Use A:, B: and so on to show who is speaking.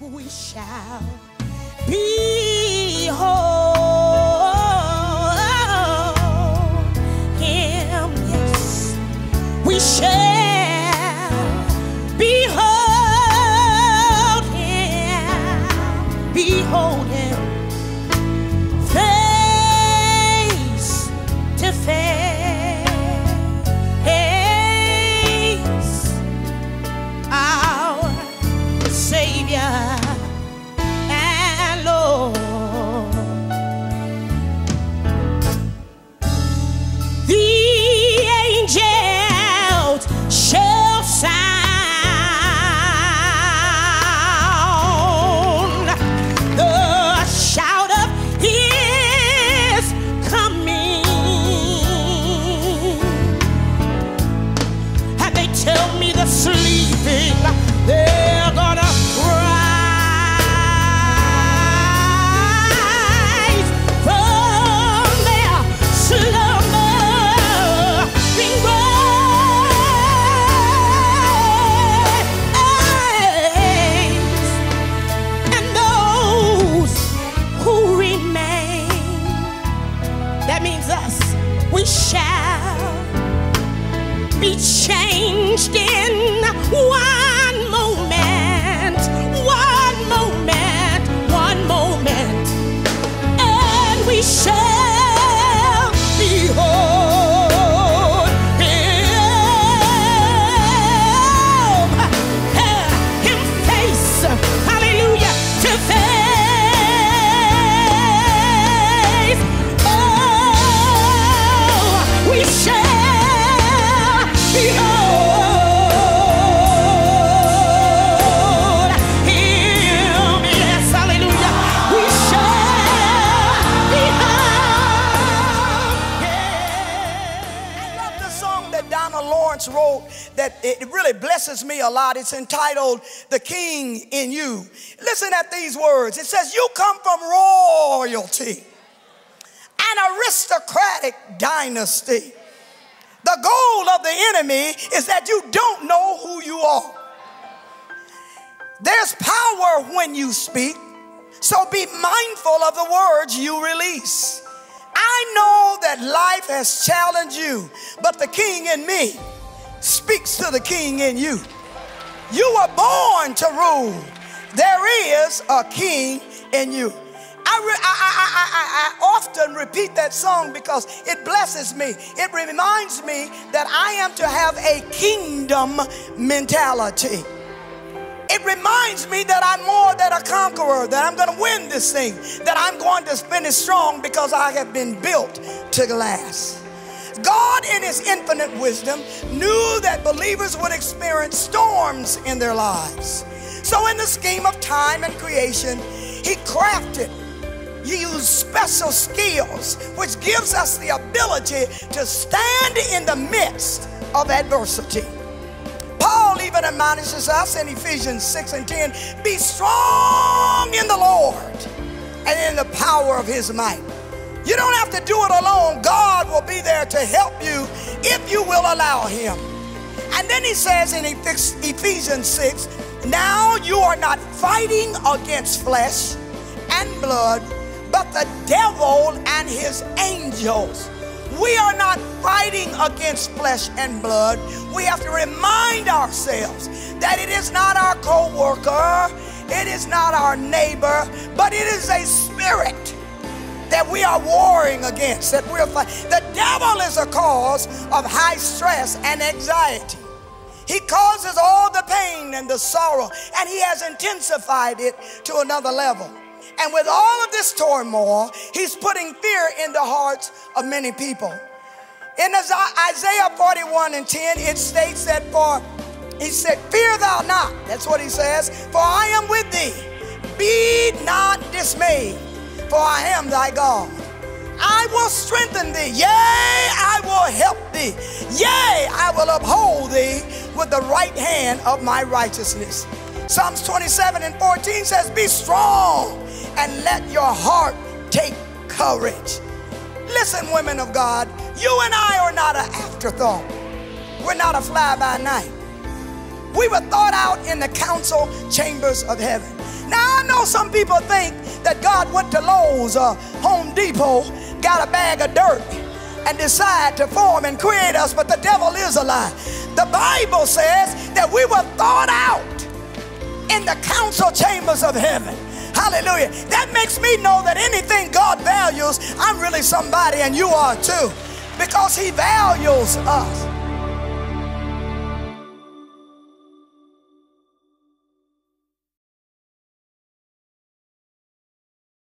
A: we shall behold him. Yes, we shall shall be changed in one moment, one moment, one moment, and we shall
B: Lawrence wrote that it really blesses me a lot. It's entitled The King in You. Listen at these words. It says, You come from royalty, an aristocratic dynasty. The goal of the enemy is that you don't know who you are. There's power when you speak, so be mindful of the words you release. I know that life has challenged you, but the king in me speaks to the king in you. You were born to rule. There is a king in you. I, I, I, I often repeat that song because it blesses me. It reminds me that I am to have a kingdom mentality. It reminds me that I'm more than a conqueror, that I'm going to win this thing, that I'm going to finish strong because I have been built to last. God, in His infinite wisdom, knew that believers would experience storms in their lives. So, in the scheme of time and creation, He crafted, He used special skills, which gives us the ability to stand in the midst of adversity. Paul even admonishes us in Ephesians 6 and 10 be strong in the Lord and in the power of his might. You don't have to do it alone. God will be there to help you if you will allow him. And then he says in Ephesians 6 now you are not fighting against flesh and blood, but the devil and his angels. We are not fighting against flesh and blood. We have to remind ourselves that it is not our co worker, it is not our neighbor, but it is a spirit that we are warring against, that we're fighting. The devil is a cause of high stress and anxiety. He causes all the pain and the sorrow, and he has intensified it to another level. And with all of this turmoil, he's putting fear in the hearts of many people. In Isaiah 41 and 10, it states that for, he said, Fear thou not. That's what he says. For I am with thee. Be not dismayed, for I am thy God. I will strengthen thee. Yea, I will help thee. Yea, I will uphold thee with the right hand of my righteousness. Psalms 27 and 14 says, Be strong and let your heart take courage. Listen, women of God, you and I are not an afterthought. We're not a fly by night. We were thought out in the council chambers of heaven. Now, I know some people think that God went to Lowe's or Home Depot, got a bag of dirt, and decided to form and create us, but the devil is a lie. The Bible says that we were thought out in the council chambers of heaven. Hallelujah. That makes me know that anything God values, I'm really somebody, and you are too, because He values us.